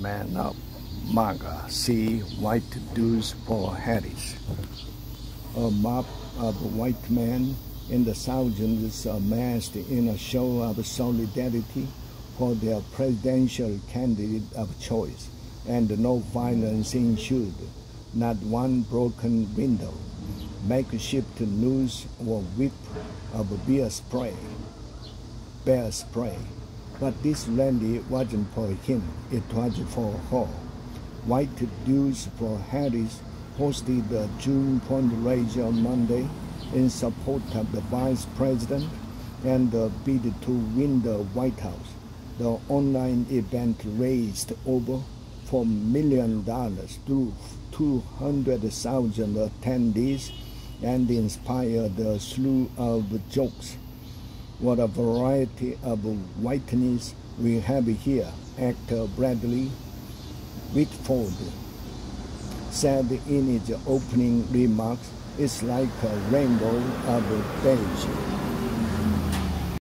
man up, MAGA, see white dudes for Harris. A mob of white men in the thousands amassed in a show of solidarity for their presidential candidate of choice, and no violence ensued, not one broken window, makeshift noose or whip of beer spray, bear spray. But this rally wasn't for him, it was for her. White dudes for Harris hosted a Zoom fundraiser on Monday in support of the vice president and the bid to win the White House. The online event raised over $4 million through 200,000 attendees and inspired a slew of jokes. What a variety of whiteness we have here, actor Bradley Whitford said in his opening remarks. It's like a rainbow of beige.